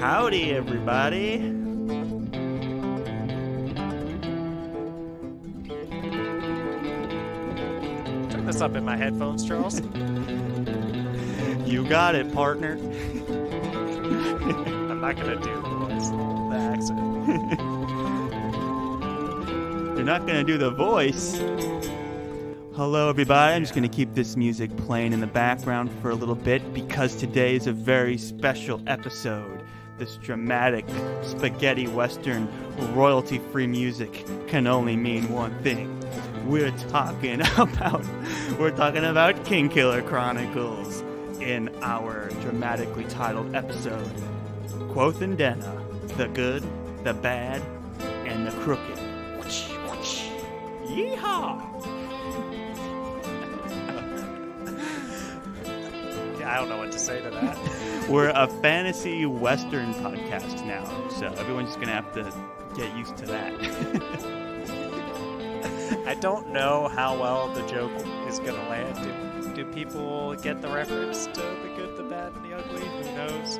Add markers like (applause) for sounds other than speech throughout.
Howdy, everybody. Turn this up in my headphones, Charles. (laughs) You got it, partner. (laughs) I'm not gonna do the voice, the accent. (laughs) You're not gonna do the voice. Hello, everybody. I'm just gonna keep this music playing in the background for a little bit because today is a very special episode. This dramatic spaghetti western royalty free music can only mean one thing. We're talking (laughs) about we're talking about Kingkiller Chronicles in our dramatically titled episode. Kvothe and Denna, the good, the bad, and the crooked. Yeehaw! (laughs) I don't know what to say to that. (laughs) We're a fantasy western podcast now, so everyone's just gonna have to get used to that. (laughs) I don't know how well the joke is gonna land. Do, do people get the reference to the good, the bad, and the ugly? Who knows?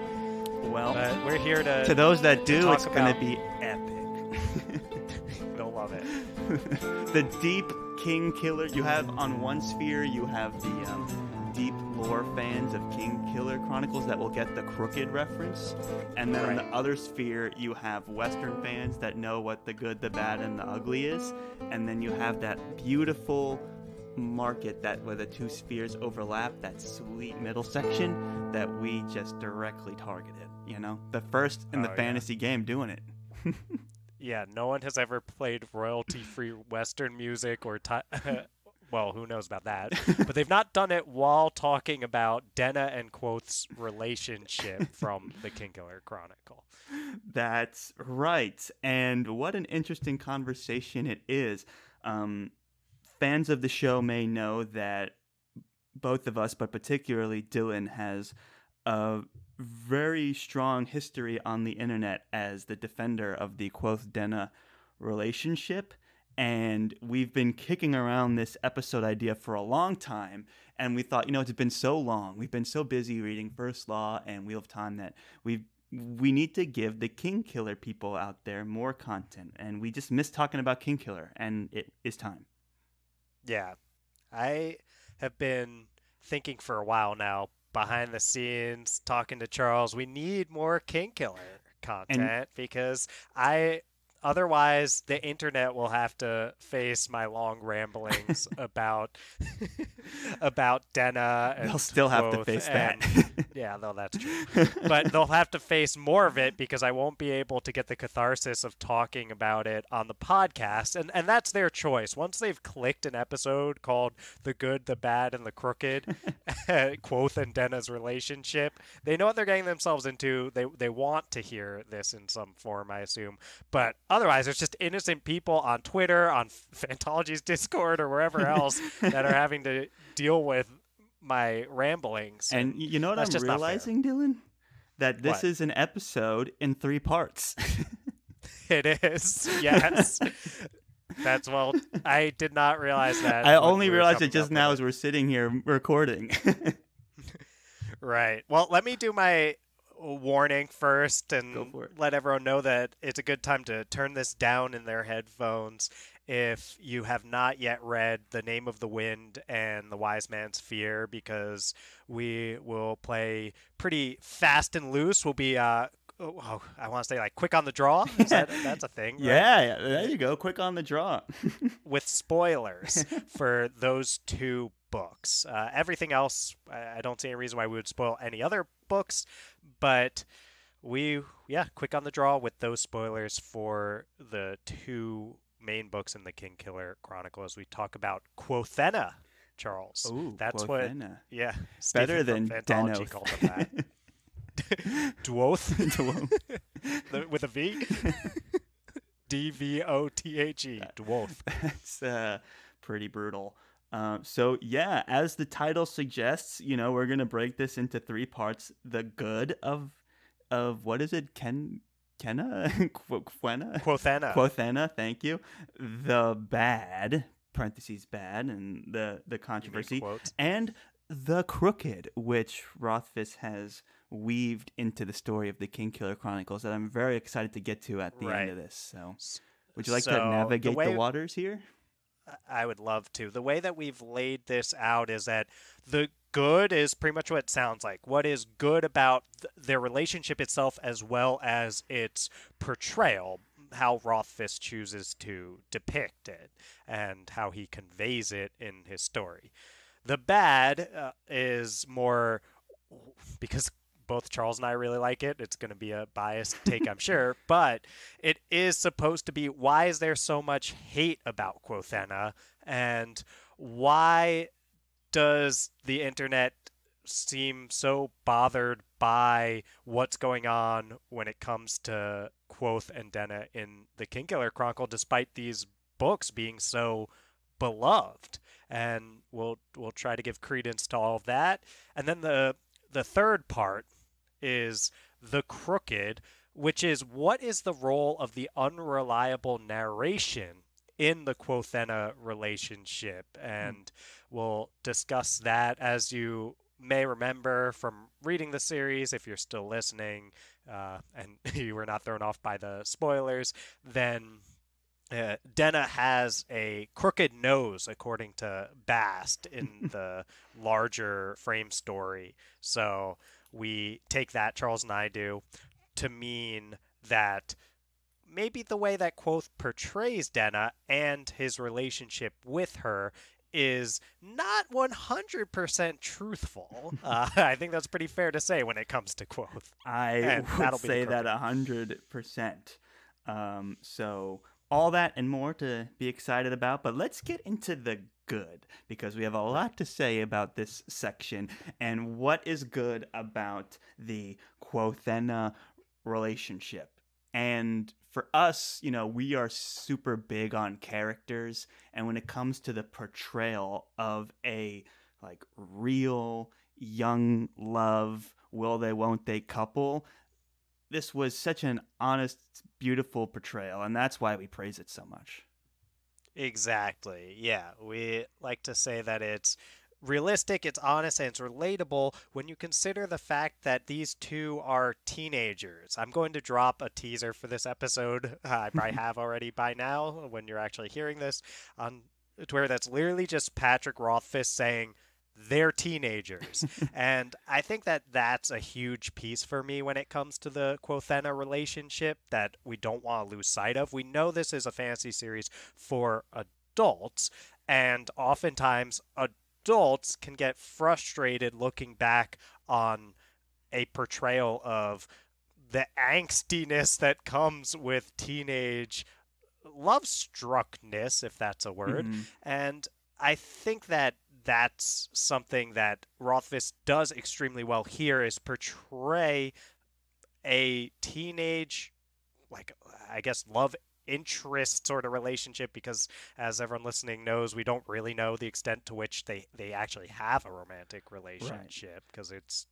well, But we're here to. to those that do, it's gonna be epic. (laughs) They'll love it. (laughs) the deep Kingkiller. You have on one sphere, you have the um, deep lore fans of Kingkiller Chronicles that will get the crooked reference, and then on the other sphere, you have Western fans that know what the good, the bad, and the ugly is, and then you have that beautiful market that where the two spheres overlap, that sweet middle section that we just directly targeted. You know, the first in the Oh, yeah. fantasy game doing it. (laughs) Yeah, no one has ever played royalty-free Western music or ti- (laughs) well, who knows about that? (laughs) but they've not done it while talking about Denna and Kvothe's relationship (laughs) from the Kingkiller Chronicle. That's right. And what an interesting conversation it is. Um, fans of the show may know that both of us, but particularly Dylan, has a very strong history on the internet as the defender of the Kvothe Denna relationship. And we've been kicking around this episode idea for a long time. And we thought, you know, it's been so long. We've been so busy reading First Law and Wheel of Time that we've we need to give the Kingkiller people out there more content. And we just miss talking about Kingkiller, and it is time. Yeah. I have been thinking for a while now behind the scenes talking to Charles we need more Kingkiller content because I otherwise the internet will have to face my long ramblings (laughs) about (laughs) about Denna and They'll still have to face that. Yeah, no, that's true. (laughs) But they'll have to face more of it because I won't be able to get the catharsis of talking about it on the podcast. And and that's their choice. Once they've clicked an episode called The Good, the Bad, and the Crooked, (laughs) (laughs) Kvothe and Denna's relationship, they know what they're getting themselves into. They they want to hear this in some form, I assume. But otherwise it's just innocent people on Twitter, on Fantology's Discord or wherever else that are having to deal with my ramblings. and y- you know what I'm just realizing, Dylan? That this What? is an episode in three parts. (laughs) It is. Yes. (laughs) That's well. I did not realize that. I only we realized it just now as we're sitting here recording. (laughs) Right. Well, let me do my warning first and let everyone know that it's a good time to turn this down in their headphones if you have not yet read The Name of the Wind and The Wise Man's Fear because we will play pretty fast and loose. We'll be uh oh, oh, I want to say like quick on the draw. That, (laughs) that's a thing. right? yeah, there you go. Quick on the draw. (laughs) with spoilers for those two books. Uh, everything else, I I don't see any reason why we would spoil any other books, but we, yeah, quick on the draw with those spoilers for the two main books in the Kingkiller Chronicle as we talk about Quothena, Charles. Ooh, That's what, yeah, Better Stephen than Denoth. called them that. (laughs) Dwoth (laughs) Dwoth. (laughs) With a V. D V O T H E. Dwoth. That's uh, pretty brutal. Um, so yeah, as the title suggests, you know, we're gonna break this into three parts: the good of of what is it, Ken, Kenna, (laughs) Qu- Quena, Quothena. Quothena. Thank you. The bad parentheses bad and the the controversy and the Crooked, which Rothfuss has weaved into the story of the Kingkiller Chronicles that I'm very excited to get to at the Right. end of this. So, would you like So, to navigate the, way- waters here? I would love to. The way that we've laid this out is that the good is pretty much what it sounds like. What is good about th- their relationship itself as well as its portrayal, how Rothfuss chooses to depict it and how he conveys it in his story. The bad uh, is more because both Charles and I really like it. It's going to be a biased take, I'm sure, (laughs) but it is supposed to be why is there so much hate about Quothena and why does the internet seem so bothered by what's going on when it comes to Kvothe and Denna in the Kingkiller Chronicle despite these books being so beloved? And we'll we'll try to give credence to all of that. And then the the third part is the crooked which is what is the role of the unreliable narration in the Quothena relationship and we'll discuss that as you may remember from reading the series if you're still listening uh, and (laughs) you were not thrown off by the spoilers then uh, Denna has a crooked nose, according to Bast in (laughs) the larger frame story. So we take that, Charles and I do, to mean that maybe the way that Kvothe portrays Denna and his relationship with her is not 100% truthful. (laughs) Uh, I think that's pretty fair to say when it comes to Kvothe. I And would say that a hundred percent. Um, so all that and more to be excited about, but let's get into the good because we have a lot to say about this section and what is good about the Quothena relationship. And for us, you know, we are super big on characters, and when it comes to the portrayal of a like real young love, will they, won't they couple, this was such an honest, beautiful portrayal, and that's why we praise it so much. Exactly. Yeah. We like to say that it's realistic, it's honest, and it's relatable when you consider the fact that these two are teenagers. I'm going to drop a teaser for this episode. (laughs) I probably (laughs) have already by now when you're actually hearing this on Twitter. That's literally just Patrick Rothfuss saying, they're teenagers. (laughs) and I think that that's a huge piece for me when it comes to the Quothena relationship that we don't want to lose sight of. We know this is a fantasy series for adults, and oftentimes adults can get frustrated looking back on a portrayal of the angstiness that comes with teenage love struckness, if that's a word. Mhm. And I think that that's something that Rothfuss does extremely well here is portray a teenage like I guess love interest sort of relationship because as everyone listening knows we don't really know the extent to which they they actually have a romantic relationship because it's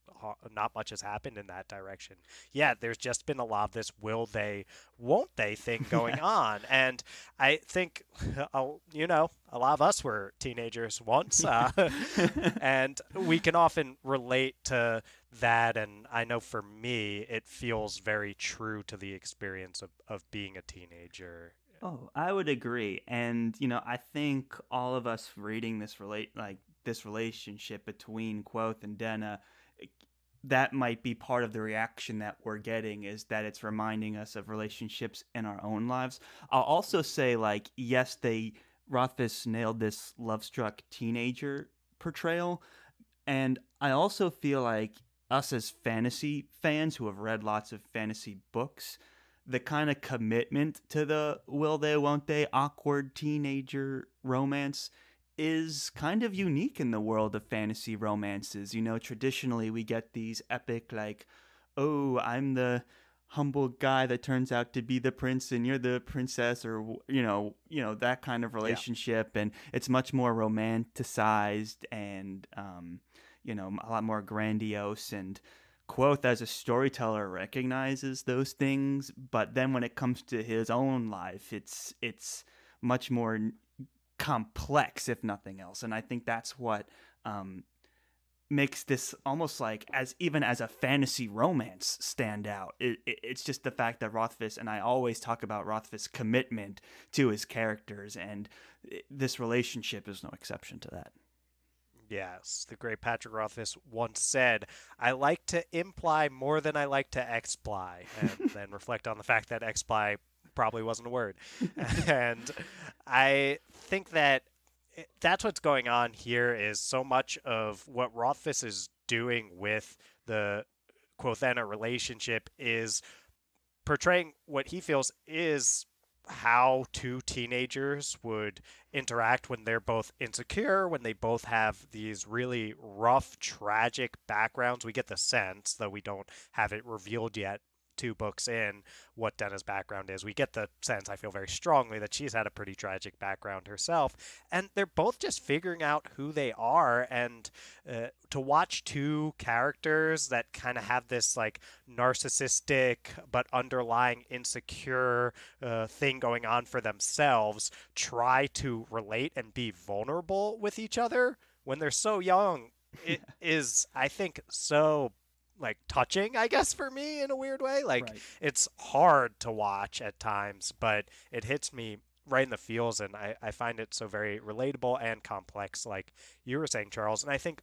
not much has happened in that direction. Yeah there's just been a lot of this will they won't they thing (laughs) going on. And i think (laughs) you know a lot of us were teenagers once uh, (laughs) and we can often relate to that and i know for me it feels very true to the experience of, of being a teenager Oh, I would agree. And you know, I think all of us reading this relate like this relationship between Kvothe and Denna that might be part of the reaction that we're getting is that it's reminding us of relationships in our own lives. I'll also say like yes, they Rothfuss nailed this love-struck teenager portrayal, and I also feel like us as fantasy fans who have read lots of fantasy books, the kind of commitment to the will they, won't they, awkward teenager romance is kind of unique in the world of fantasy romances. You know, traditionally we get these epic, like, oh, I'm the humble guy that turns out to be the prince and you're the princess or you know you know that kind of relationship and it's much more romanticized and um you know a lot more grandiose and Kvothe as a storyteller recognizes those things, but then when it comes to his own life, it's it's much more complex, if nothing else. And I think that's what um, makes this almost like as even as a fantasy romance stand out. It, it, it's just the fact that Rothfuss and I always talk about Rothfuss' commitment to his characters, and this relationship is no exception to that. Yes, the great Patrick Rothfuss once said, "I like to imply more than I like to exply," (laughs) and then reflect on the fact that exply probably wasn't a word. (laughs) and I think that that's what's going on here is so much of what Rothfuss is doing with the Quothena relationship is portraying what he feels is how two teenagers would interact when they're both insecure, when they both have these really rough, tragic backgrounds. We get the sense, though we don't have it revealed yet, two books in what Denna's background is. We get the sense, I feel very strongly, that she's had a pretty tragic background herself. And they're both just figuring out who they are. And uh, to watch two characters that kind of have this like narcissistic but underlying insecure uh, thing going on for themselves try to relate and be vulnerable with each other when they're so young (laughs) it is i think so like touching, I guess, for me in a weird way. Like right. it's hard to watch at times, but it hits me right in the feels and I, I find it so very relatable and complex, like you were saying, Charles. And I think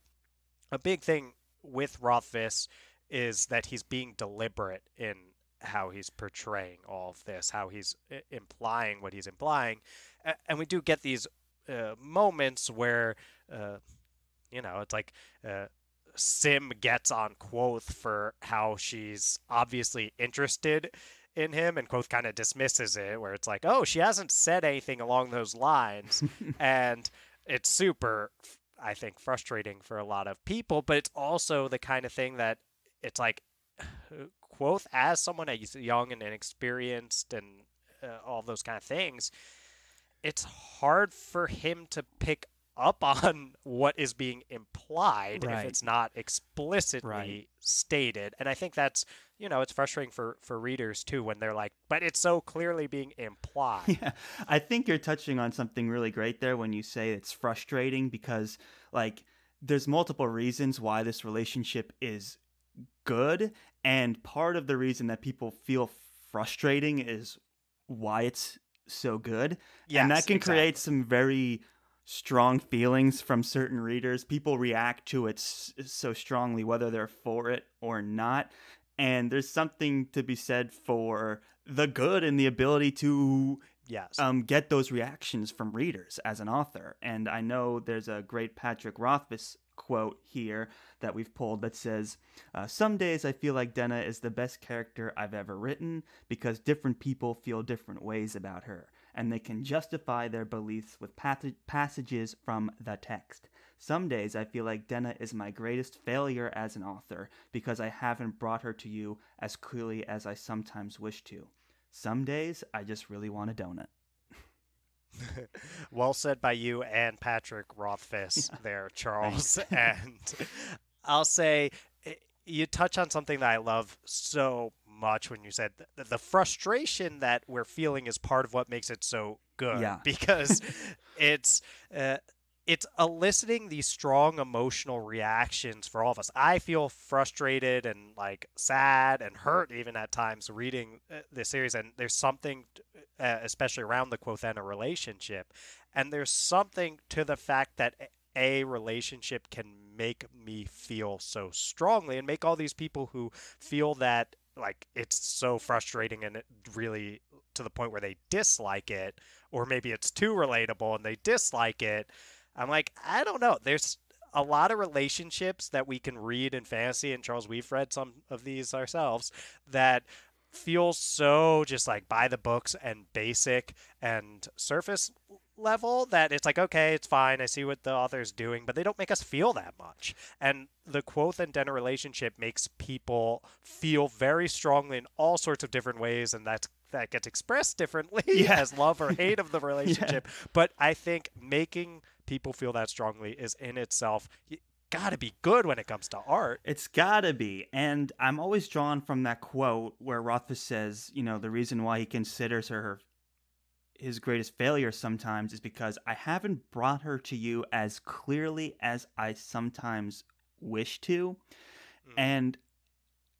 a big thing with Rothfuss is that he's being deliberate in how he's portraying all of this, how he's implying what he's implying. And we do get these uh, moments where, uh, you know, it's like uh, Sim gets on Kvothe for how she's obviously interested in him, and Kvothe kind of dismisses it, where it's like, oh, she hasn't said anything along those lines. (laughs) and it's super, I think, frustrating for a lot of people, but it's also the kind of thing that it's like, Kvothe, as someone as young and inexperienced and uh, all those kind of things, it's hard for him to pick up (laughs) on what is being implied right. if it's not explicitly right. stated. And I think that's you know it's frustrating for for readers too when they're like, but it's so clearly being implied. Yeah, (laughs) I think you're touching on something really great there when you say it's frustrating because like there's multiple reasons why this relationship is good and part of the reason that people feel frustrating is why it's so good yes, and that can exactly. create some very strong feelings from certain readers. People react to it so strongly, whether they're for it or not. And there's something to be said for the good and the ability to yes. um, get those reactions from readers as an author. And I know there's a great Patrick Rothfuss quote here that we've pulled that says, uh, Some days I feel like Denna is the best character I've ever written because different people feel different ways about her and they can justify their beliefs with passages from the text. Some days I feel like Denna is my greatest failure as an author because I haven't brought her to you as clearly as I sometimes wish to. Some days I just really want a donut. (laughs) well said by you and Patrick Rothfuss yeah. (laughs) there, Charles. (laughs) and I'll say eh, you touch on something that I love so much when you said the, the frustration that we're feeling is part of what makes it so good. Yeah. (laughs) Because it's. Uh, it's eliciting these strong emotional reactions for all of us. I feel frustrated and like sad and hurt even at times reading uh, the series, and there's something, uh, especially around the Quothena relationship, and there's something to the fact that a relationship can make me feel so strongly and make all these people who feel that like it's so frustrating and it really to the point where they dislike it or maybe it's too relatable and they dislike it. I'm like i don't know. There's a lot of relationships that we can read in fantasy and charles we've read some of these ourselves that feel so just like by the books and basic and surface level that it's like okay it's fine i see what the author's doing but they don't make us feel that much and the Kvothe and denna relationship makes people feel very strongly in all sorts of different ways and that's that gets expressed differently (laughs) yeah. as love or hate of the (laughs) relationship yeah. but i think making people feel that strongly is in itself gotta be good when it comes to art. It's gotta be. And I'm always drawn from that quote where Rothfuss says, you know, the reason why he considers her his greatest failure sometimes is because I haven't brought her to you as clearly as I sometimes wish to, Mm. and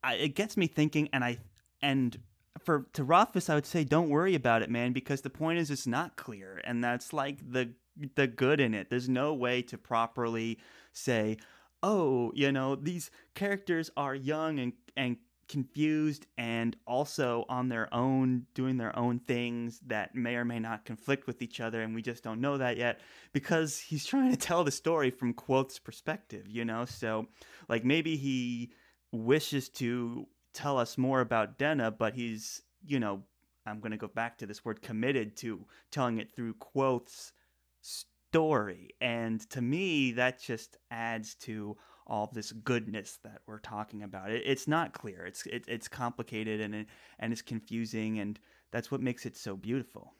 I, it gets me thinking. And I and for to Rothfuss, I would say don't worry about it, man, because the point is it's not clear, and that's like the the good in it. There's no way to properly say, oh, you know, these characters are young and and confused and also on their own doing their own things that may or may not conflict with each other and we just don't know that yet because he's (laughs) trying to tell the story from Kvothe's perspective, you know? So like maybe he wishes to tell us more about Denna, but he's, you know, I'm going to go back to this word committed to telling it through Kvothe's story. And to me, that just adds to all this goodness that we're talking about. It, it's not clear. It's it, it's complicated and it, and it's confusing, and that's what makes it so beautiful.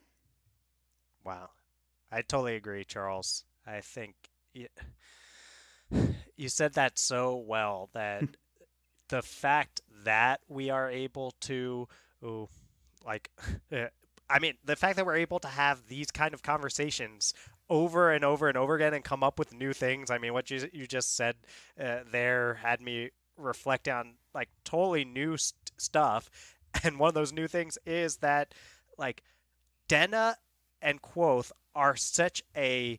Wow, I totally agree, Charles. I think you, you said that so well that (laughs) the fact that we are able to, ooh, like, (laughs) eh, I mean, the fact that we're able to have these kind of conversations over and over and over again and come up with new things. I mean, what you you just said uh, there had me reflect on like totally new st- stuff. (laughs) And one of those new things is that like Denna and Kvothe are such a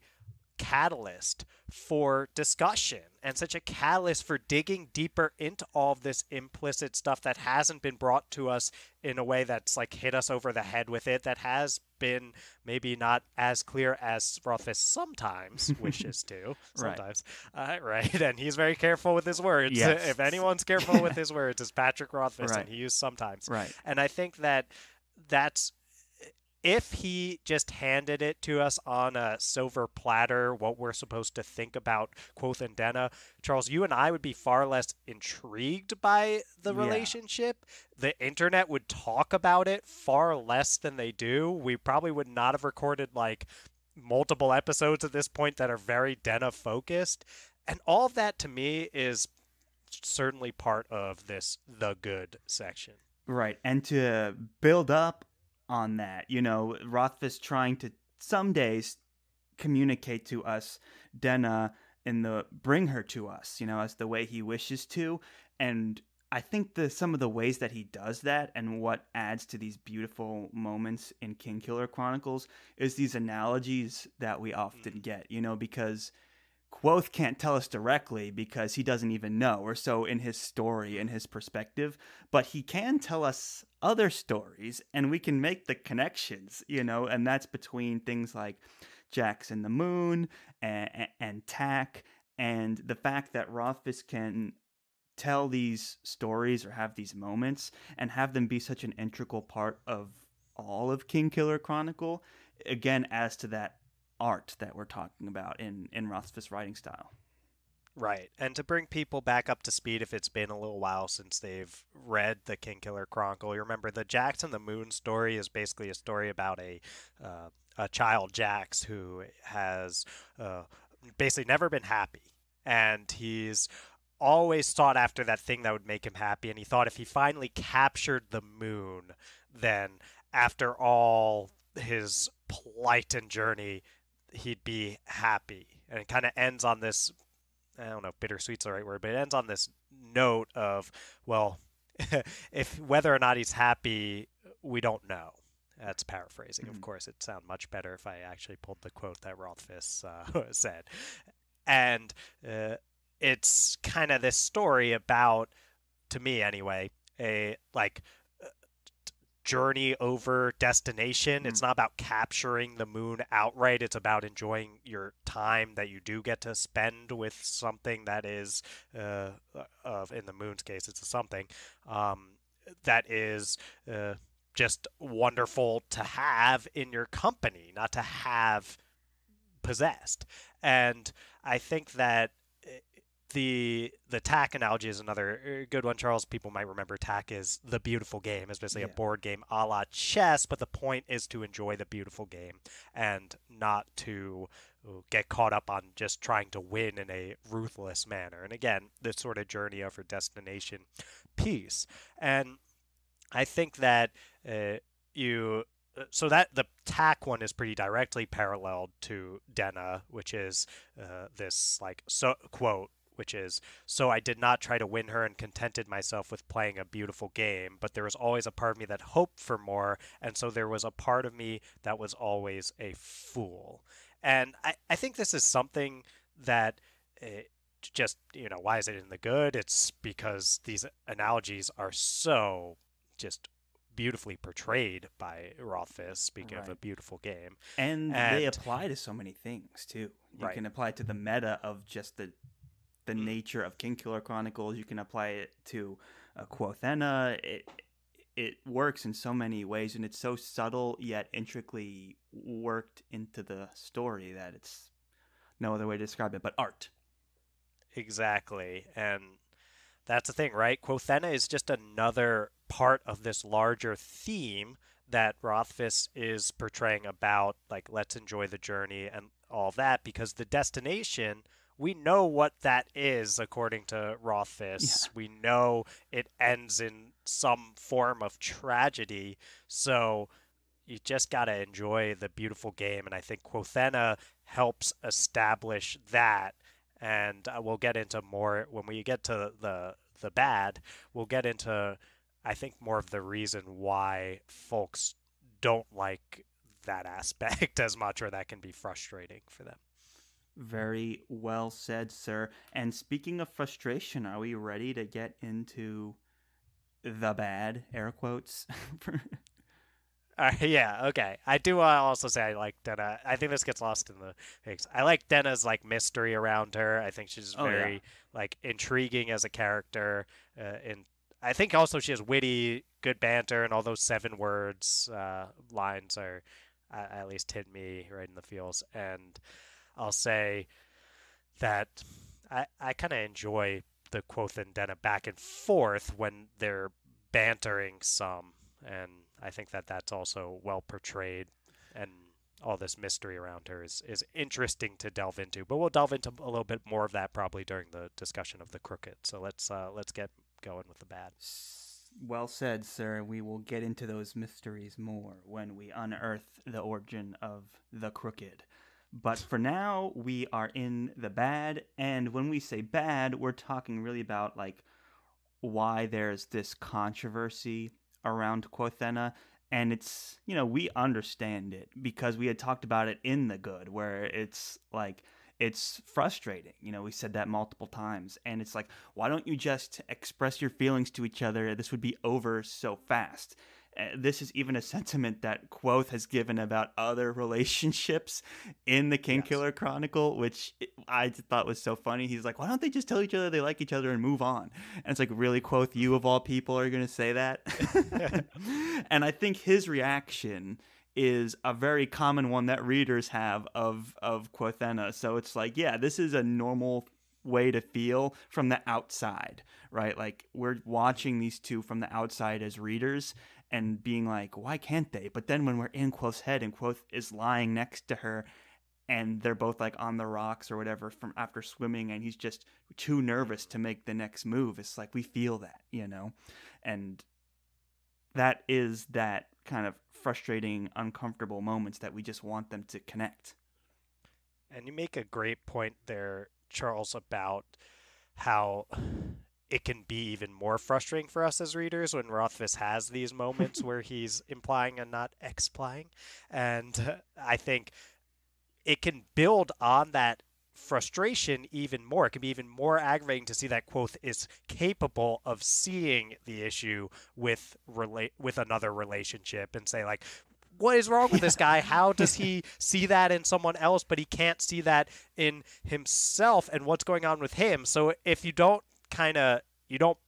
catalyst for discussion and such a catalyst for digging deeper into all of this implicit stuff that hasn't been brought to us in a way that's like hit us over the head with it that has been maybe not as clear as Rothfuss sometimes wishes (laughs) to sometimes right. Uh, right and he's very careful with his words yes. if anyone's careful with his words it's Patrick Rothfuss right. and he used sometimes right and I think that that's if he just handed it to us on a silver platter, what we're supposed to think about Kvothe and Denna, Charles, you and I would be far less intrigued by the Yeah. relationship. The internet would talk about it far less than they do. We probably would not have recorded like multiple episodes at this point that are very Denna focused. And all of that to me is certainly part of this the good section. Right. And to build up on that, you know, Rothfuss trying to some days communicate to us Denna in the bring her to us, you know, as the way he wishes to. And I think the some of the ways that he does that and what adds to these beautiful moments in Kingkiller Chronicles is these analogies that we often mm. get, you know, because Kvothe can't tell us directly because he doesn't even know, or so in his story and his perspective, but he can tell us other stories and we can make the connections, you know, and that's between things like Jax and the Moon and, and, and Tak, and the fact that Rothfuss can tell these stories or have these moments and have them be such an integral part of all of Kingkiller Chronicle, again, as to that art that we're talking about in in Rothfuss writing style. Right. And to bring people back up to speed if it's been a little while since they've read the Kingkiller Chronicle, you remember the and the Moon story is basically a story about a uh, a child Jax who has uh, basically never been happy, and he's always sought after that thing that would make him happy, and he thought if he finally captured the moon, then after all his plight and journey, he'd be happy. And it kind of ends on this I don't know if bittersweet's the right word, but it ends on this note of, well, (laughs) if whether or not he's happy, we don't know. That's paraphrasing. Of Mhm. course, it'd sound much better if I actually pulled the quote that Rothfuss uh, (laughs) said. And uh, it's kind of this story about, to me anyway, a like journey over destination. It's Mm. not about capturing the moon outright. It's about enjoying your time that you do get to spend with something that is, uh, of in the moon's case, it's a something um, that is uh, just wonderful to have in your company, not to have possessed. And I think that uh, the the Tak analogy is another uh, good one. Charles, people might remember Tak is the beautiful game. It's basically Yeah. a board game a la chess, but the point is to enjoy the beautiful game and not to get caught up on just trying to win in a ruthless manner. And again, this sort of journey of her destination piece. And I think that uh, you uh, so that the Tak one is pretty directly paralleled to Denna, which is uh, this like so quote which is so I did not try to win her and contented myself with playing a beautiful game, but there was always a part of me that hoped for more, and so there was a part of me that was always a fool. And I, I think this is something that uh, just, you know, why is it in the good? It's because these analogies are so just beautifully portrayed by Rothfuss, speaking right. of a beautiful game. And, and, they apply to so many things too. You right. can apply it to the meta of just the the mm. nature of Kingkiller Chronicles. You can apply it to uh, Quothena. It it works in so many ways, and it's so subtle yet intricately worked into the story that it's no other way to describe it but art. Exactly, and that's the thing, right? Quothena is just another part of this larger theme that Rothfuss is portraying about, like, let's enjoy the journey and all that, because the destination, we know what that is according to Rothfuss. Yeah. We know it ends in some form of tragedy. So you just got to enjoy the beautiful game. And I think Quothena helps establish that. And uh, we'll get into more when we get to the the bad. We'll get into I think more of the reason why folks don't like that (laughs) aspect as much or that can be frustrating for them. Very well said, sir. And speaking of frustration, are we ready to get into the bad air quotes? uh, yeah, okay. I do uh, also say I like Denna. I think this gets lost in the mix. I like Denna's like mystery around her. I think she's oh, very yeah. like intriguing as a character uh, in I think also she has witty, good banter, and all those seven words uh, lines are at least hit me right in the feels. And I'll say that I I kind of enjoy the Kvothe and Denna back and forth when they're bantering some, and I think that that's also well portrayed and all this mystery around her is, is interesting to delve into. But we'll delve into a little bit more of that probably during the discussion of the crooked. So let's uh, let's get going with the bad. Well said, sir. We will get into those mysteries more when we unearth the origin of the crooked. But for now, we are in the bad, and when we say bad, we're talking really about like why there's this controversy around Quothena. And it's, you know, we understand it because we had talked about it in the good, where it's like it's frustrating. You know, we said that multiple times. And it's like, why don't you just express your feelings to each other? This would be over so fast. Uh, this is even a sentiment that Kvothe has given about other (laughs) relationships in the King yes. Killer Chronicle, which I thought was so funny. He's like, why don't they just tell each other they like each other and move on? And it's like, really, Kvothe, you of all people are going to say that? (laughs) (laughs) and I think his reaction is a very common one that readers have of of Quothena. So it's like, yeah, this is a normal way to feel from the outside, right? Like we're watching these two from the outside as readers and being like, why can't they? But then when we're in Kvothe's head and Kvothe is lying next to her and they're both like on the rocks or whatever from after swimming and he's just too nervous to make the next move. It's like we feel that, you know? And that is that kind of frustrating, uncomfortable moments that we just want them to connect. And you make a great point there, Charles, about how it can be even more frustrating for us as readers when Rothfuss has these moments (laughs) where he's implying and not explying. And uh, I think it can build on that frustration even more. It can be even more aggravating to see that Kvothe is capable of seeing the issue with relate with another relationship and say like, what is wrong with this guy? How does (laughs) he see that in someone else, but he can't see that in himself and what's going on with him? So if you don't kind of you don't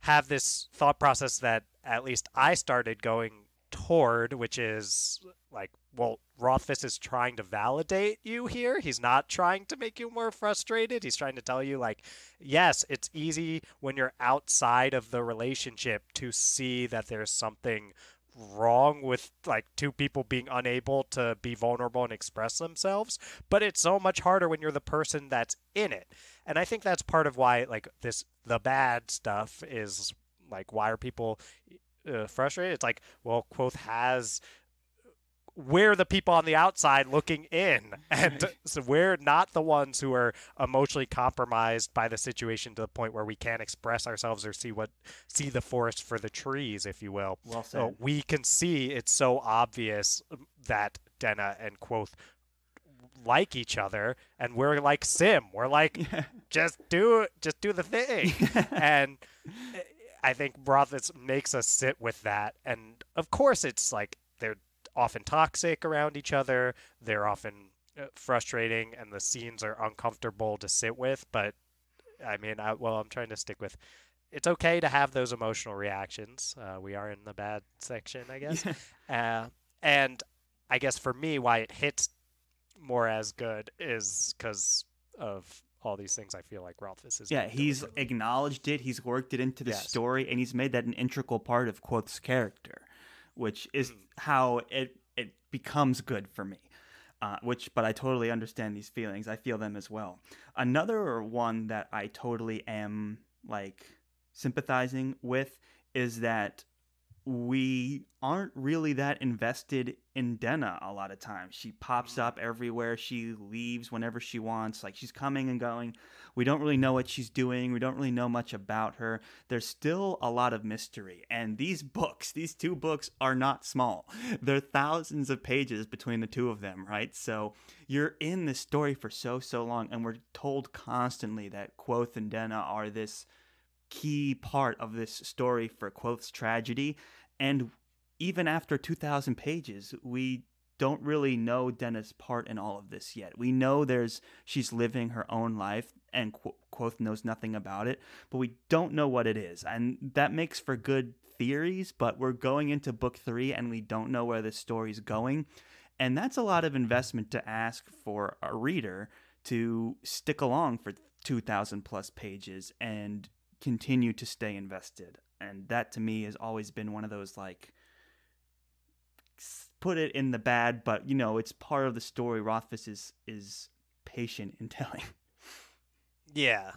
have this thought process that at least I started going toward, which is like, well, Rothfuss is trying to validate you here. He's not trying to make you more frustrated. He's trying to tell you, like, yes, it's easy when you're outside of the relationship to see that there's something wrong with like two people being unable to be vulnerable and express themselves but it's so much harder when you're the person that's in it. And i think that's part of why like this the bad stuff is like why are people uh, frustrated? It's like well Kvothe has we're the people on the outside looking in and so we're not the ones who are emotionally compromised by the situation to the point where we can't express ourselves or see what see the forest for the trees if you will. Well said. so we can see it's so obvious that denna and Kvothe like each other and we're like sim. We're like (laughs) just do it just do the thing. (laughs) And eh, i think rothfuss makes us sit with that and of course it's like they're often toxic around each other they're often uh, frustrating and the scenes are uncomfortable to sit with but i mean I, well i'm trying to stick with it's okay to have those emotional reactions uh, we are in the bad section i guess (laughs) uh, and i guess for me why it hits more as good is because of all these things I feel like Rothfuss is. Yeah, he's acknowledged it. He's worked it into the Yes. story, and he's made that an integral part of Kvothe's character, which is Mhm. how it it becomes good for me. Uh, which, but I totally understand these feelings. I feel them as well. Another one that I totally am like sympathizing with is that we aren't really that invested in Denna a lot of times. She pops Mhm. up everywhere. She leaves whenever she wants. Like she's coming and going. We don't really know what she's doing. We don't really know much about her. There's still a lot of mystery. And these books, these two books, are not small. (laughs) They're thousands of pages between the two of them, right? So you're in this story for so, so long. And we're told constantly that Kvothe and Denna are this key part of this story for Kvothe's tragedy. And even after 2,000 pages, we don't really know Denna's part in all of this yet. We know there's she's living her own life, and Qu- Quoth knows nothing about it, but we don't know what it is, and that makes for good theories. But we're going into book three, and we don't know where this story's going, and that's a lot of investment to ask for a reader to stick along for 2,000 plus pages and continue to stay invested. And that to me has always been one of those like put it in the bad, but you know, it's part of the story Rothfuss is is patient in (laughs) telling. Yeah.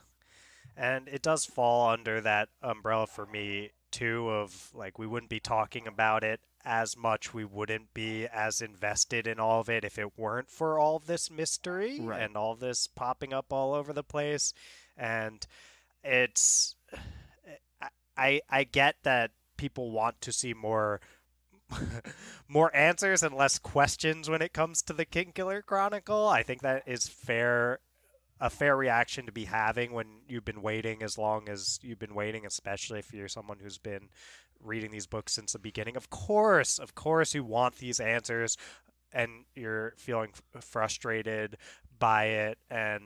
And it does fall under that umbrella for me too of like we wouldn't be talking about it as much we wouldn't be as invested in all of it if it weren't for all this mystery Right. and all this popping up all over the place and it's I- I get that people want to see more (laughs) more answers and less questions when it comes to the Kingkiller Chronicle. I think that is fair a fair reaction to be having when you've been waiting as long as you've been waiting, especially if you're someone who's been reading these books since the beginning. Of course, of course, you want these answers and you're feeling frustrated by it, and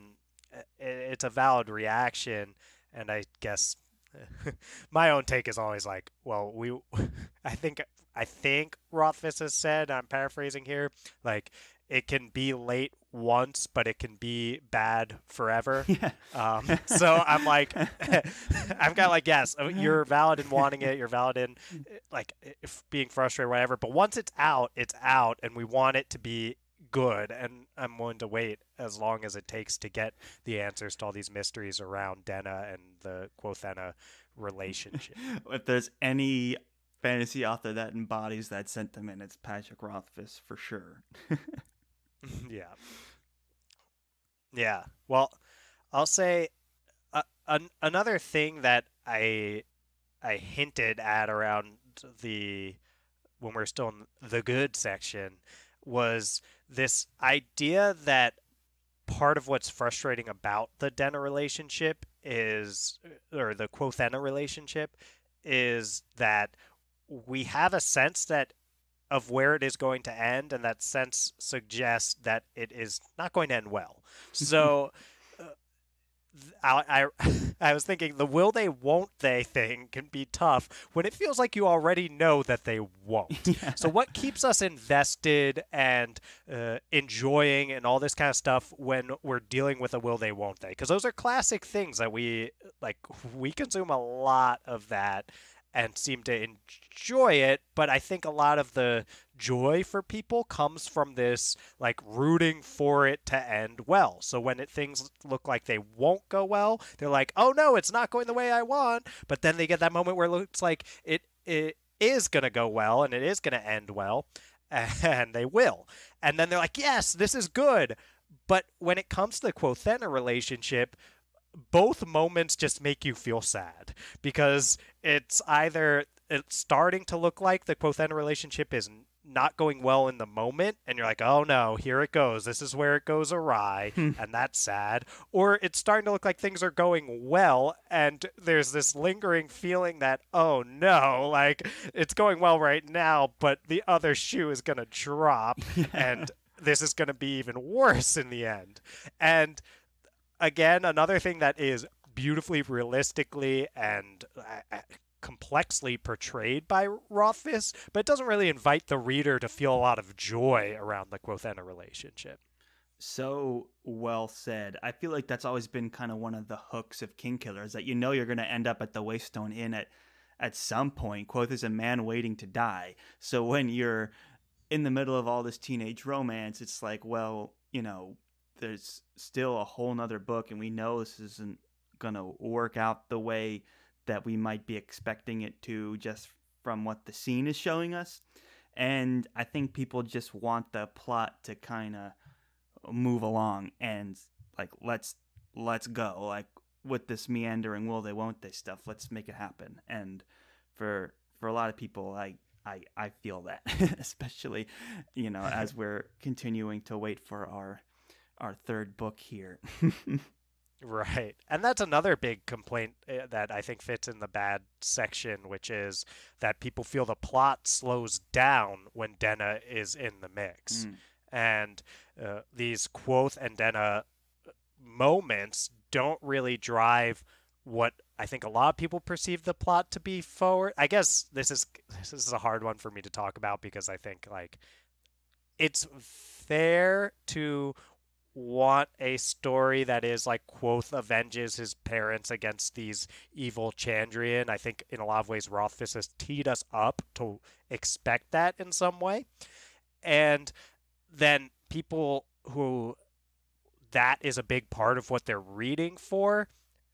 eh, it's a valid reaction. And I guess (laughs) my own take is always like, well, we, (laughs) I think, I think Rothfuss has said, I'm paraphrasing here, like it can be late once, but it can be bad forever. (laughs) yeah. Um, so I'm like, kind of like, yes, uh, you're valid in wanting it. You're valid in like if being frustrated, whatever. But once it's out, it's out, and we want it to be good. And I'm willing to wait as long as it takes to get the answers to all these mysteries around Denna and the Quothena relationship. (laughs) if there's any fantasy author that embodies that sentiment, it's Patrick Rothfuss for sure. (laughs) yeah. (laughs) Yeah. Well, I'll say uh, an- another thing that I I hinted at around the when we're still in the good section was this idea that part of what's frustrating about the Denna relationship is or the Quothena relationship is that we have a sense that of where it is going to end, and that sense suggests that it is not going to end well. (laughs) So, I, I, (laughs) I was thinking the will they, won't they thing can be tough when it feels like you already know that they won't. (laughs) Yeah. So, what keeps us invested and uh, enjoying and all this kind of stuff when we're dealing with a will they, won't they? Because those are classic things that we like. We consume a lot of that and seem to enjoy it. But I think a lot of the joy for people comes from this like rooting for it to end well. So when it, things look like they won't go well, they're like, "Oh no, it's not going the way I want." But then they get that moment where it looks like it it is going to go well and it is going to end well. (laughs) and they will. And then they're like, yes, this is good. But when it comes to the Quothena relationship, both moments just make you feel sad because it's either it's starting to look like the Quothena relationship is not going well in the moment and you're like oh no here it goes. This is where it goes awry Hmm. and that's sad. Or it's starting to look like things are going well and there's this lingering feeling that oh no like it's going well right now but the other shoe is going to drop (laughs) and this is going to be even worse in the end. And again another thing that is beautifully realistically and uh, uh, complexly portrayed by Rothfuss, but it doesn't really invite the reader to feel a lot of joy around the Kvothena relationship. So well said. I feel like that's always been kind of one of the hooks of Kingkiller is that you know you're going to end up at the Waystone Inn at at some point. Kvothe is a man waiting to die. So when you're in the middle of all this teenage romance, it's like, well, you know, there's still a whole nother book, and we know this isn't going to work out the way that we might be expecting it to just from what the scene is showing us. And I think people just want the plot to kind of move along and like let's let's go like with this meandering will they won't they stuff let's make it happen and for for a lot of people i i i feel that (laughs) especially you know as (laughs) we're continuing to wait for our our third book here (laughs) Right. And that's another big complaint uh, that I think fits in the bad section, which is that people feel the plot slows down when Denna is in the mix. Mm. And uh, these Kvothe and Denna moments don't really drive what I think a lot of people perceive the plot to be forward. I guess this is this is a hard one for me to talk about because I think like it's fair to want a story that is like Kvothe avenges his parents against these evil Chandrian. I think in a lot of ways Rothfuss has teed us up to expect that in some way. And then people who that is a big part of what they're reading for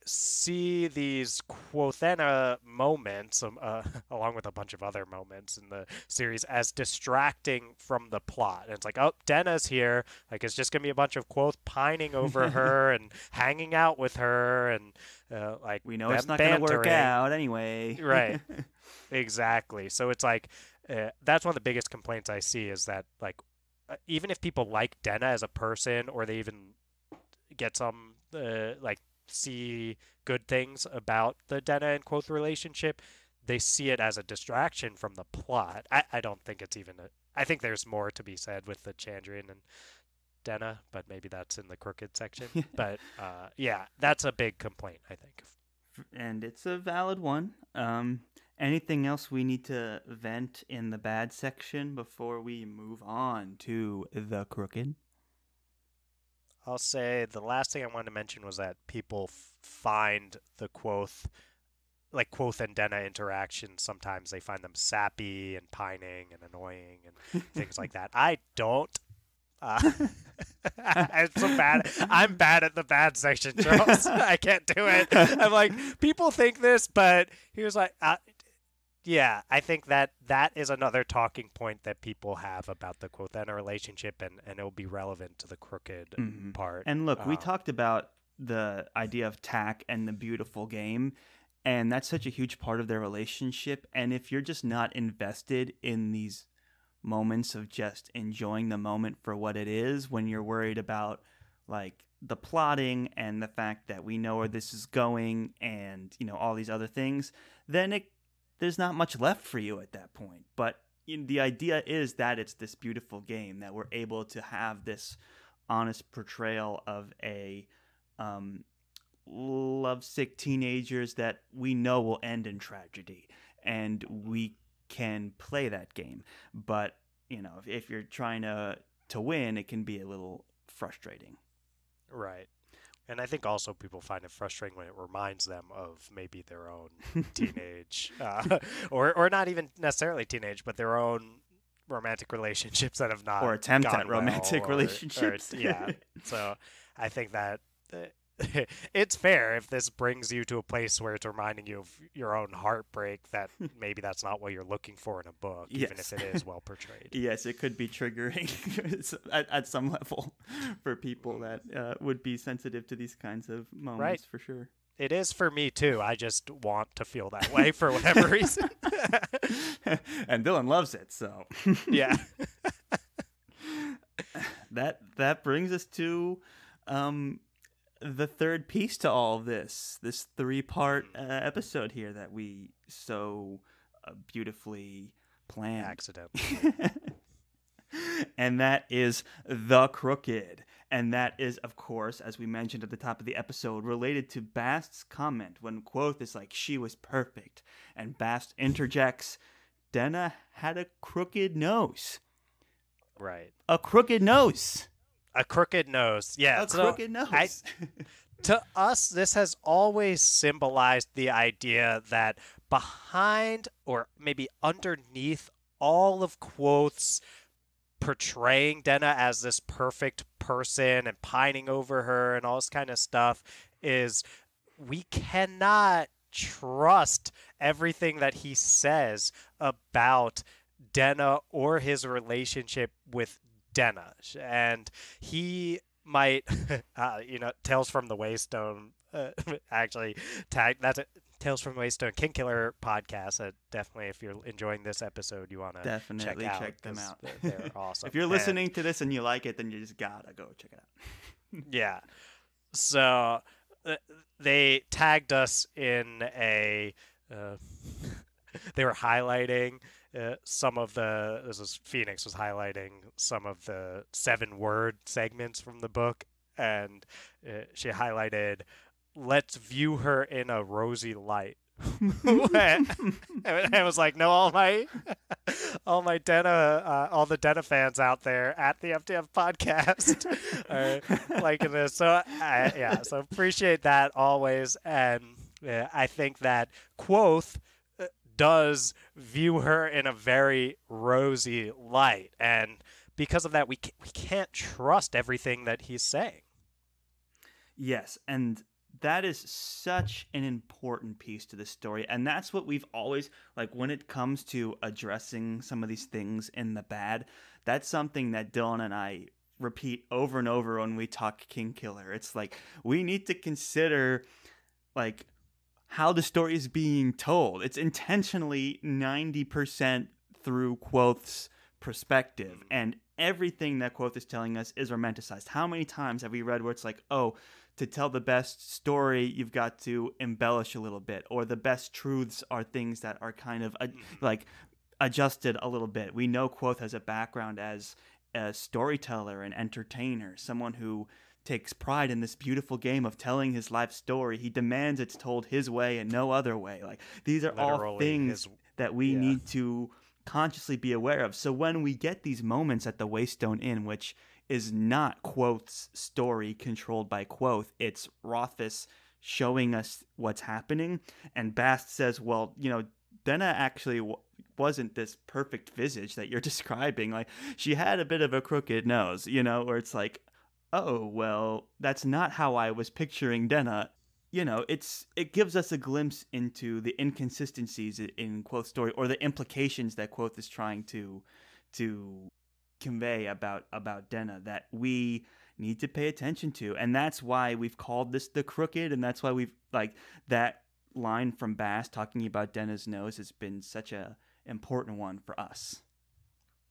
see these Kvothena moments, um, uh, (laughs) along with a bunch of other moments in the series, as distracting from the plot. And it's like, oh, Denna's here. Like, it's just gonna be a bunch of Kvothe pining over (laughs) her and hanging out with her, and uh, like we know it's not going to work out anyway (laughs) Right. Exactly. So it's like uh, that's one of the biggest complaints I see is that like uh, even if people like Denna as a person or they even get some uh, like see good things about the Denna and Kvothe relationship, they see it as a distraction from the plot. I, I don't think it's even a. I think there's more to be said with the Chandrian and Denna, but maybe that's in the crooked section. (laughs) but uh, yeah, that's a big complaint. I think. and it's a valid one. Um, anything else we need to vent in the bad section before we move on to the crooked? I'll say the last thing I wanted to mention was that people f- find the Kvothe, like Kvothe and Denna interactions, sometimes they find them sappy and pining and annoying and things like that. I don't. Uh, (laughs) I'm so bad. I'm bad at the bad section, Charles. (laughs) I can't do it. I'm like, people think this, but here's like, uh, yeah, I think that that is another talking point that people have about the quote Kvothena relationship, and, and it'll be relevant to the crooked Mhm. part. And look, we Um, talked about the idea of Tak and the beautiful game, and that's such a huge part of their relationship. And if you're just not invested in these moments of just enjoying the moment for what it is, when you're worried about like the plotting and the fact that we know where this is going and you know all these other things, then it there's not much left for you at that point. But the idea is that it's this beautiful game that we're able to have this honest portrayal of a um, lovesick teenagers that we know will end in tragedy, and we can play that game. But you know, if, if you're trying to to win, it can be a little frustrating. Right. And I think also people find it frustrating when it reminds them of maybe their own (laughs) teenage, uh, or or not even necessarily teenage, but their own romantic relationships that have not or attempt at romantic well, or- or- relationships. yeah. (laughs) So I think that (laughs) it's fair if this brings you to a place where it's reminding you of your own heartbreak that (laughs) maybe that's not what you're looking for in a book, even if it is well (laughs) portrayed. yes, it could be triggering at, at some level for people that uh, would be sensitive to these kinds of moments Right. for sure. It is for me too. I just want to feel that way for whatever reason. and Dylan loves it, so yeah. that that brings us to um the third piece to all of this this three part uh, episode here that we so uh, beautifully planned. Accident. (laughs) and that is the crooked. And that is of course as we mentioned at the top of the episode related to Bast's comment when Kvothe is like she was perfect. And Bast interjects denna had a crooked nose. Right. a crooked nose A crooked nose. Yeah. a so crooked nose I- (laughs) to us, this has always symbolized the idea that behind or maybe underneath all of Kvothe's portraying Denna as this perfect person and pining over her and all this kind of stuff is we cannot trust everything that he says about Denna or his relationship with Denna. And he might, (laughs) uh, you know, Tales from the Waystone uh, (laughs) actually tag that's a Tales from the Waystone Kingkiller podcast. Uh, definitely, if you're enjoying this episode, you want to definitely check, check, out them out they're- They're (laughs) awesome. if you're And- listening to this and you like it then you just gotta go check it out yeah. So uh, they tagged us in a. Uh, they were highlighting uh, some of the. This is Phoenix was highlighting some of the seven word segments from the book, and uh, she highlighted, "Let's view her in a rosy light." (laughs) (laughs) and I was like, no, all my, (laughs) all my Denna, uh, all the Denna fans out there at the FTF podcast are liking this. So I, yeah, so appreciate that always, and uh, I think that Kvothe does view her in a very rosy light, and because of that, we ca- we can't trust everything that he's saying. Yes, and that is such an important piece to the story. And that's what we've always like when it comes to addressing some of these things in the bad, that's something that Dylan and I repeat over and over when we talk Kingkiller. It's like we need to consider like how the story is being told. It's intentionally 90% through Kvothe's perspective and everything that Kvothe is telling us is romanticized. How many times have we read where it's like, "Oh, to tell the best story, you've got to embellish a little bit, or the best truths are things that are kind of uh, like adjusted a little bit. We know Kvothe has a background as a storyteller and entertainer, someone who takes pride in this beautiful game of telling his life story. He demands it's told his way and no other way. Like these are all things his- that we yeah. need to consciously be aware of. So when we get these moments at the Waystone Inn, which is not Kvothe's story controlled by Kvothe, it's Rothfuss showing us what's happening. And Bast says, well, you know, Denna actually w- wasn't this perfect visage that you're (laughs) describing. Like, she had a bit of a crooked nose, you know, where it's like, oh, well, that's not how I was picturing Denna. You know, it's it gives us a glimpse into the inconsistencies in Kvothe's story or the implications that Kvothe is trying to to convey about about Denna that we need to pay attention to and that's why we've called this the crooked and that's why we've like that line from Bast talking about Denna's nose has been such a important one for us.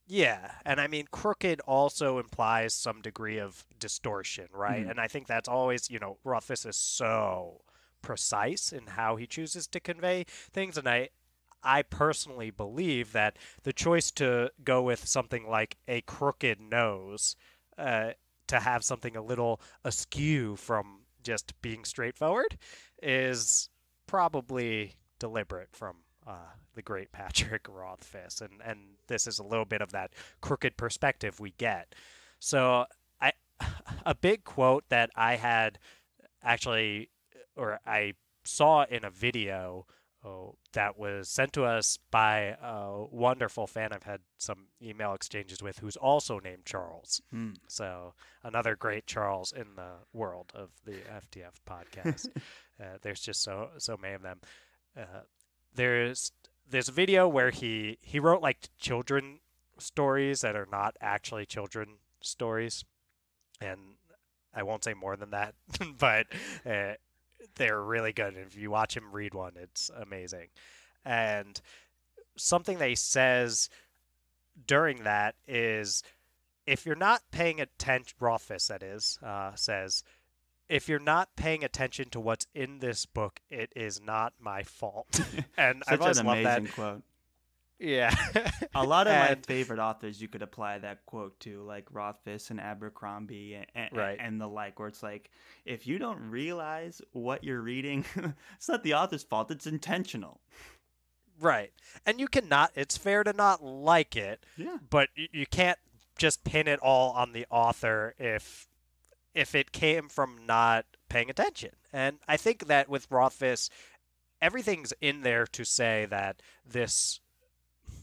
Yeah, and I mean, crooked also implies some degree of distortion, right? Mhm. And I think that's always, you know, Rothfuss is so precise in how he chooses to convey things, and I, I personally believe that the choice to go with something like a crooked nose, uh, to have something a little askew from just being straightforward, is probably deliberate from uh, the great Patrick (laughs) Rothfuss, and and this is a little bit of that crooked perspective we get. So I, (laughs) a big quote that I had actually, or I saw in a video oh, that was sent to us by a wonderful fan I've had some email exchanges with who's also named Charles. Hmm. So another great Charles in the world of the FTF podcast. (laughs) uh, there's just so so many of them. Uh, there's a video where he he wrote like children stories that are not actually children stories, and I won't say more than that, (laughs) but uh, they're really good. If you watch him read one, it's amazing. And something that he says during that is if you're not paying attention, Rothfuss that is, uh, says, if you're not paying attention to what's in this book, it is not my fault. (laughs) and Such I've always an loved that. quote. Yeah. A lot of my (laughs) favorite authors you could apply that quote to, like Rothfuss and Abercrombie and, and, Right. and the like, where it's like, if you don't realize what you're reading, (laughs) it's not the author's fault, it's intentional. Right. And you cannot, it's fair to not like it, Yeah. but y- you can't just pin it all on the author if if it came from not paying attention. And I think that with Rothfuss, everything's in there to say that this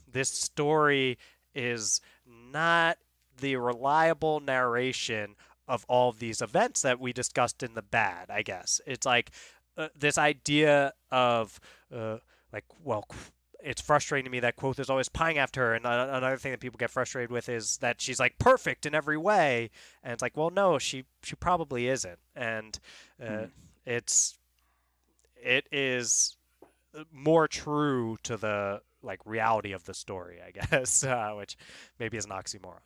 this story is not the reliable narration of all of these events that we discussed in the bad, I guess. It's like uh, this idea of uh, like well it's frustrating to me that Kvothe is always pieing after her. And another thing that people get frustrated with is that she's like perfect in every way. And it's like well no she she probably isn't. And uh, Hmm. it's it is more true to the like reality of the story I (laughs) guess uh, which maybe is an oxymoron.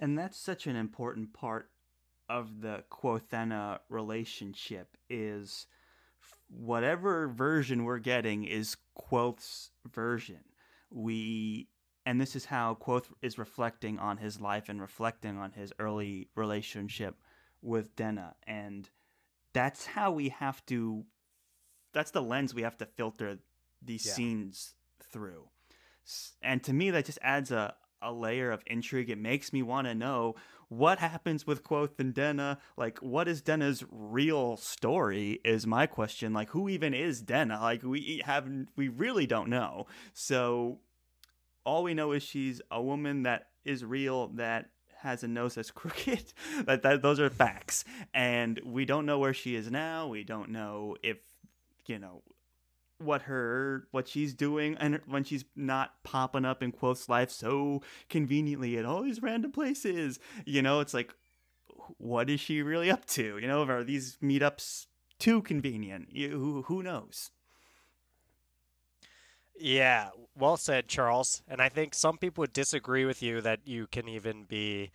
And that's such an important part of the Kvothena relationship is whatever version we're getting is Kvothe's version. We and this is how Kvothe is reflecting on his life and reflecting on his early relationship with Denna and that's how we have to that's the lens we have to filter these Yeah. scenes through. And to me that just adds a a layer of intrigue. It makes me want to know what happens with Kvothe and Denna. Like, what is Denna's real story? Is my question. Like, who even is Denna? Like, we have we really don't know. So, all we know is she's a woman that is real that has a nose that's (laughs) crooked. that, that those are facts, and we don't know where she is now. We don't know if you know what her what she's doing and when she's not popping up in Kvothe's life so conveniently at all these random places you know it's like what is she really up to? You know are these meetups too convenient? You, who, who knows? Yeah, well said, Charles. And I think some people would disagree with you that you can even be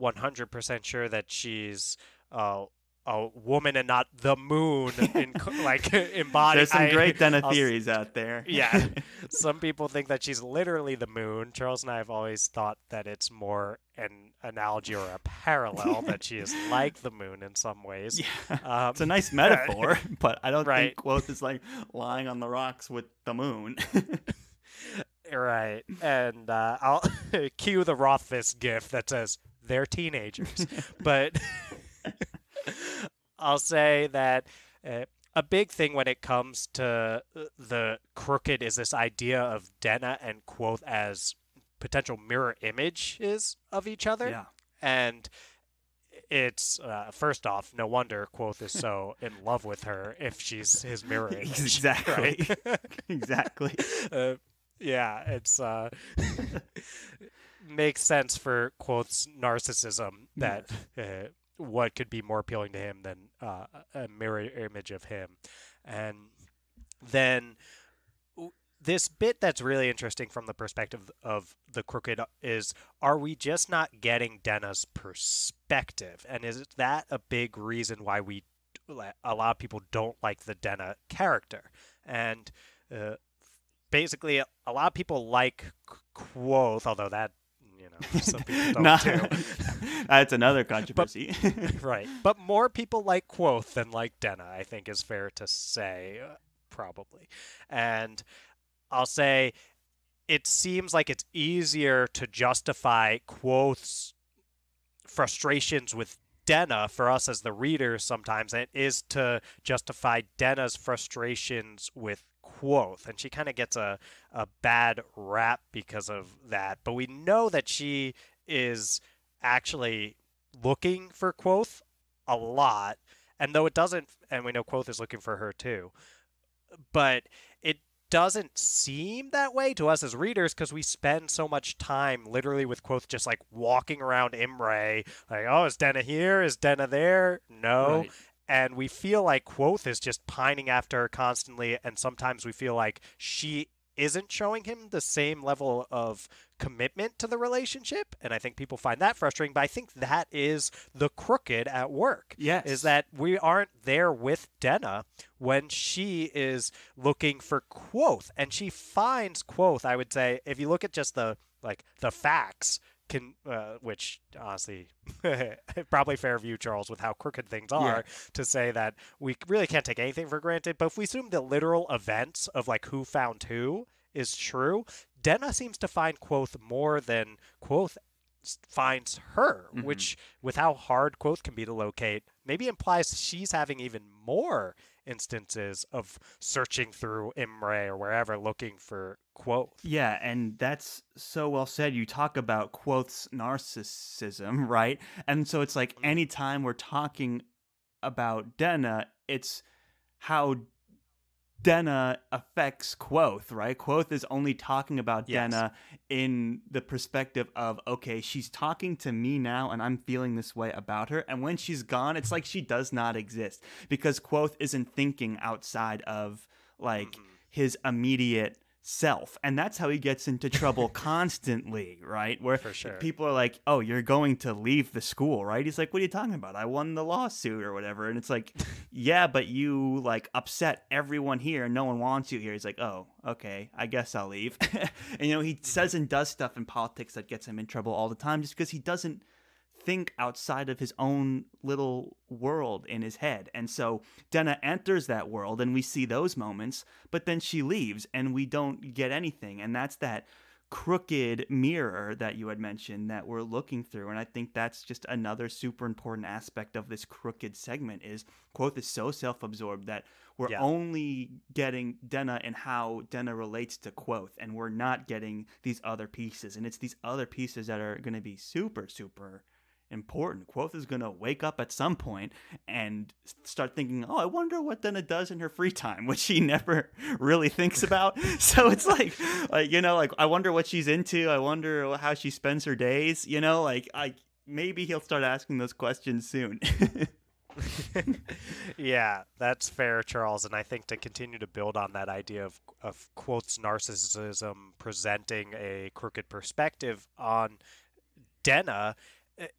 100% sure that she's uh, a woman and not the moon, in, (laughs) like embodied. there's some great (laughs) Denna theories out there Yeah. (laughs) Some people think that she's literally the moon. Charles and I have always thought that it's more an analogy or a parallel that she is like the moon in some ways. yeah Um, it's a nice metaphor but i don't Right. think Kvothe is like lying on the rocks with the moon Right. And uh, I'll cue the Rothfuss gif that says they're teenagers. but I'll say that uh, a big thing when it comes to uh, the crooked is this idea of Denna and Kvothe as potential mirror images of each other. yeah And it's uh, first off, no wonder Kvothe is so (laughs) in love with her if she's his mirror image. (laughs) Exactly. right? (laughs) exactly uh, yeah, it's uh, makes sense for Kvothe's narcissism that uh, what could be more appealing to him than uh, a mirror image of him, and then this bit that's really interesting from the perspective of the crooked is are we just not getting Denna's perspective? And is that a big reason why we a lot of people don't like the Denna character? And uh, basically a lot of people like Qu- Kvothe although that you know (laughs) some people don't Nah, too. (laughs) That's another controversy. (laughs) Right. But more people like Kvothe than like Denna I think is fair to say uh, probably. And I'll say it seems like it's easier to justify Kvothe's frustrations with Denna for us as the readers sometimes than it is to justify Denna's frustrations with Kvothe, and she kind of gets a, a bad rap because of that. But we know that she is actually looking for Kvothe a lot. And though it doesn't, and we know Kvothe is looking for her too, but it doesn't seem that way to us as readers because we spend so much time literally with Kvothe just like walking around Imre, like, oh, is Denna here? Is Denna there? No. Right. And we feel like Kvothe is just pining after her constantly, and sometimes we feel like she isn't showing him the same level of commitment to the relationship and i think people find that frustrating but i think that is the crooked at work Yes. is that we aren't there with Denna when she is looking for Kvothe, and she finds Kvothe. I would say if you look at just the like the facts, can uh, which honestly (laughs) probably fair view, Charles, with how crooked things are to say that we really can't take anything for granted. But if we assume the literal events of like who found who is true, Denna seems to find Kvothe more than Kvothe finds her, Mhm. which with how hard Kvothe can be to locate, maybe implies she's having even more instances of searching through Imre or wherever looking for Kvothe. Yeah, and that's so well said. You talk about Kvothe's narcissism, (laughs) right? And so it's like Mhm. anytime we're talking about Denna, it's how Denna affects Kvothe, right? Kvothe is only talking about Yes. Denna in the perspective of, okay, she's talking to me now and I'm feeling this way about her. And when she's gone, it's like she does not exist because Kvothe isn't thinking outside of like Mhm. his immediate self and that's how he gets into trouble (laughs) constantly right? Where For sure. people are like oh you're going to leave the school right? He's like what are you talking about? I won the lawsuit or whatever and it's like (laughs) yeah but you like upset everyone here and no one wants you here. He's like oh okay i guess i'll leave. (laughs) And you know he mm-hmm. says and does stuff in politics that gets him in trouble all the time just because he doesn't think outside of his own little world in his head. And so Denna enters that world and we see those moments, but then she leaves and we don't get anything. And that's that crooked mirror that you had mentioned that we're looking through. And I think that's just another super important aspect of this crooked segment is Kvothe is so self-absorbed that we're Yeah. only getting Denna and how Denna relates to Kvothe, and we're not getting these other pieces. And it's these other pieces that are going to be super, super important. Kvothe is going to wake up at some point and start thinking, "Oh, I wonder what Denna does in her free time," (laughs) which she never really thinks (laughs) about. so it's like, like you know, like I wonder what she's into. I wonder how she spends her days. You know, like I maybe he'll start asking those questions soon. (laughs) yeah, that's fair, Charles. And I think to continue to build on that idea of of Kvothe's narcissism presenting a crooked perspective on Denna,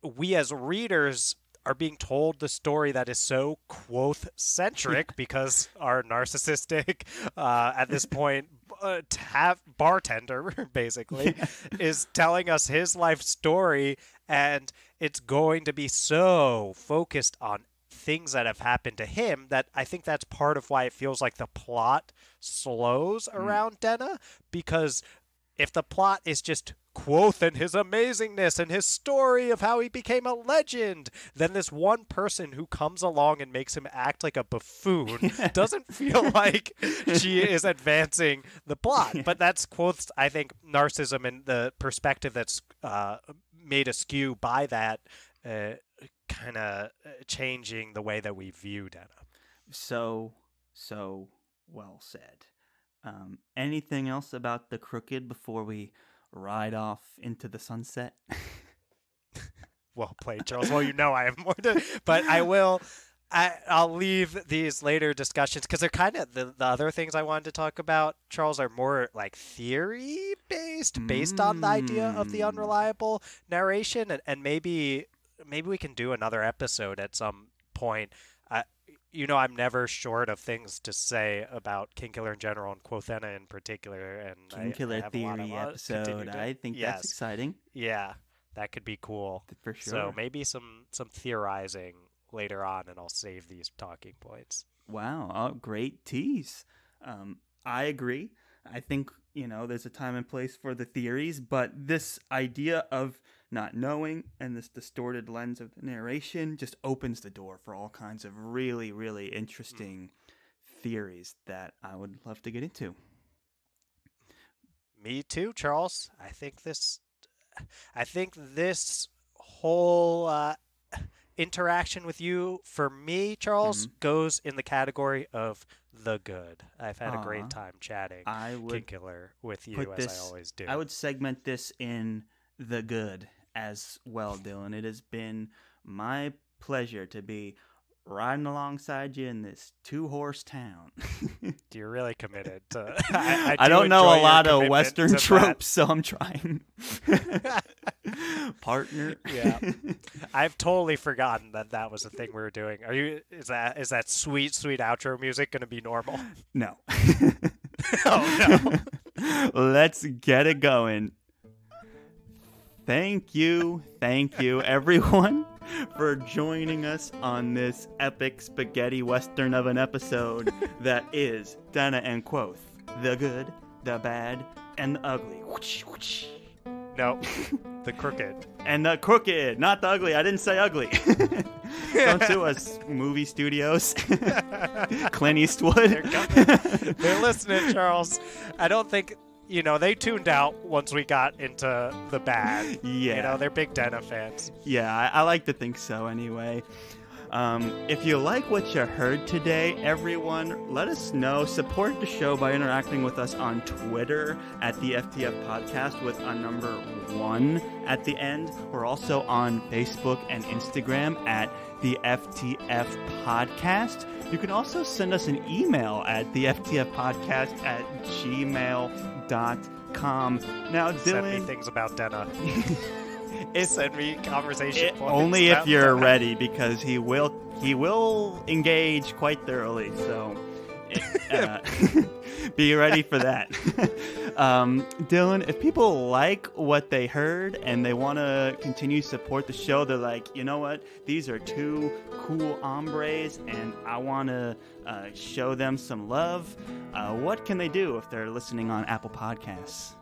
we as readers are being told the story that is so Kvothe centric (laughs) because our narcissistic uh, at this point uh, ta- bartender (laughs) basically is telling us his life story and it's going to be so focused on things that have happened to him that I think that's part of why it feels like the plot slows around Denna because if the plot is just Kvothe and his amazingness and his story of how he became a legend, then this one person who comes along and makes him act like a buffoon (laughs) doesn't feel (laughs) like she is advancing the plot. But that's Kvothe's, I think, narcissism and the perspective that's uh, made askew by that uh, kind of changing the way that we view Denna. so, so well said. Um, anything else about the crooked before we ride off into the sunset? (laughs) Well played, Charles. Well, you know I have more to, (laughs) but I will. I, I'll leave these later discussions because they're kind of the, the other things I wanted to talk about, Charles, are more like theory based, based on the idea of the Mm. unreliable narration, and, and maybe maybe we can do another episode at some point. Uh, you know, I'm never short of things to say about Kingkiller in general and Kvothena in particular, and I- King I Killer a lot of, Theory (laughs) episode. to- I think yes. that's exciting Yeah, that could be cool. for sure. So maybe some some theorizing later on, and I'll save these talking points. Wow, oh, great tease. Um, I agree. I think, you know, there's a time and place for the theories, but this idea of not knowing and this distorted lens of the narration just opens the door for all kinds of really, really interesting theories that I would love to get into. Me too, Charles. I think this I think this whole uh, interaction with you for me, Charles, Mhm. goes in the category of the good. I've had a great time chatting I would Kingkiller with you as this- I always do. I would segment this in the good as well, Dylan. It has been my pleasure to be riding alongside you in this two horse town. Do (laughs) You're really committed to. (laughs) (laughs) I, I, do don't know a lot of Western tropes, so I'm trying. Partner. Yeah. I've totally forgotten that that was a thing we were doing. Are you? Is that is that sweet sweet outro music going to be normal? no. Oh, no. Let's get it going. Thank you, thank you, everyone, for joining us on this epic spaghetti western of an episode that is Denna and Kvothe. The good, the bad, and the ugly. Whoosh, whoosh. No, the crooked. And the crooked, not the ugly. I didn't say ugly. (laughs) Don't sue us, movie studios. (laughs) Clint Eastwood. They're. They're listening, Charles. I don't think you know they tuned out once we got into the bad. Yeah. (laughs) You know they're big Denna fans. Yeah, I, I like to think so anyway. Um, if you like what you heard today, everyone, let us know. Support the show by interacting with us on Twitter at the FTF Podcast with a number one at the end. We're also on Facebook and Instagram at the FTF Podcast. You can also send us an email at the FTF Podcast at gmail.com. .Com now, Dylan. Send me things about Denna. if Send me conversation. it, points only if you're Denna. ready, because he will he will engage quite thoroughly. So (laughs) uh, (laughs) be ready for that. (laughs) um, Dylan, if people like what they heard and they want to continue support the show, they're like, you know what? These are two cool hombres, and I want to uh, show them some love. Uh, what can they do if they're listening on Apple Podcasts?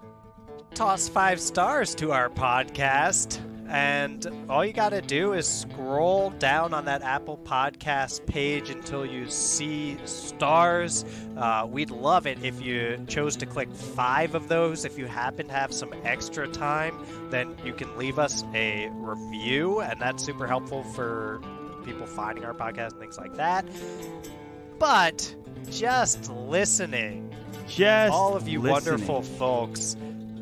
toss five stars to our podcast. And all you got to do is scroll down on that Apple Podcast page until you see stars. Uh, we'd love it if you chose to click five of those. If you happen to have some extra time, then you can leave us a review, and that's super helpful for people finding our podcast and things like that. But just listening Just all of you listening. wonderful folks.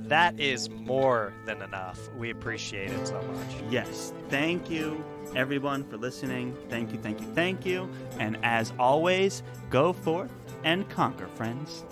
That is more than enough. We appreciate it so much. Yes. Thank you, everyone, for listening. Thank you, thank you, thank you. And as always, go forth and conquer, friends.